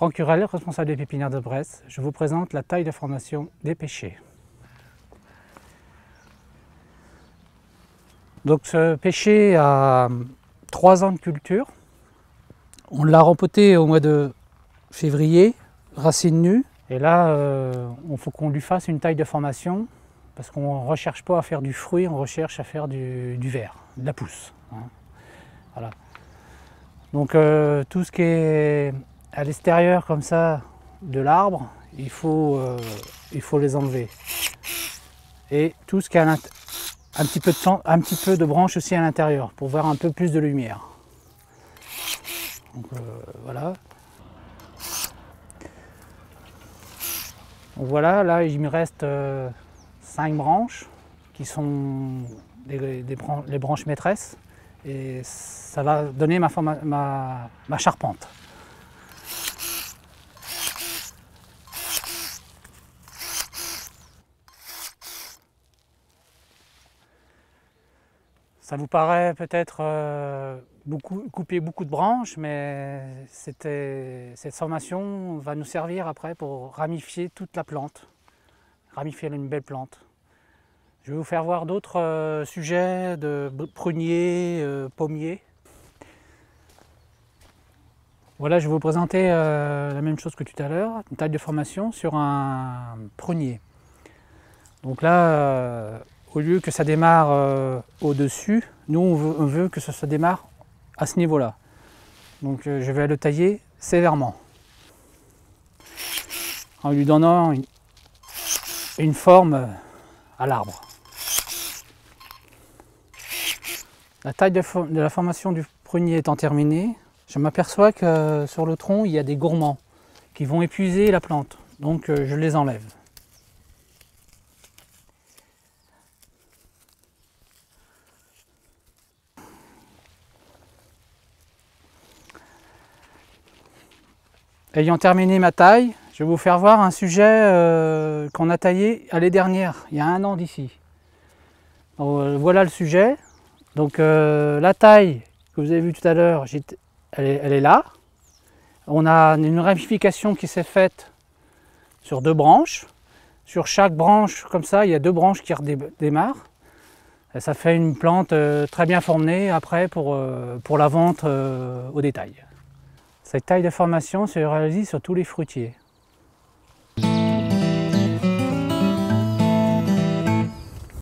Franck Curel, responsable des pépinières de Brest, je vous présente la taille de formation des pêchers. Donc ce pêcher a 3 ans de culture. On l'a rempoté au mois de février, racine nue. Et là, euh, il faut qu'on lui fasse une taille de formation parce qu'on ne recherche pas à faire du fruit, on recherche à faire du, verre, de la pousse. Hein. Voilà. Donc euh, tout ce qui est à l'extérieur comme ça de l'arbre, il faut, euh, il faut les enlever. Et tout ce qui a un, petit peu de un petit peu de branche aussi à l'intérieur pour voir un peu plus de lumière. Donc euh, voilà. Donc voilà, là il me reste 5 euh, branches qui sont les branches maîtresses et ça va donner ma, ma charpente. Ça vous paraît peut-être euh, beaucoup, couper beaucoup de branches, mais cette formation va nous servir après pour ramifier toute la plante, ramifier une belle plante. Je vais vous faire voir d'autres euh, sujets de pruniers, euh, pommiers. Voilà, je vais vous présenter la même chose que tout à l'heure, une taille de formation sur un prunier. Donc là, au lieu que ça démarre euh, au-dessus, nous on veut, que ça se démarre à ce niveau-là. Donc euh, je vais le tailler sévèrement. En lui donnant une, forme à l'arbre. La taille de, de, la formation du prunier étant terminée, je m'aperçois que sur le tronc il y a des gourmands qui vont épuiser la plante. Donc euh, je les enlève. Ayant terminé ma taille, je vais vous faire voir un sujet euh, qu'on a taillé l'année dernière, il y a un an d'ici. Euh, voilà le sujet. Donc euh, la taille que vous avez vue tout à l'heure, elle, est là. On a une ramification qui s'est faite sur deux branches. Sur chaque branche, comme ça, il y a deux branches qui redémarrent. Ça fait une plante très bien formée après pour, pour la vente au détail. Cette taille de formation se réalise sur tous les fruitiers.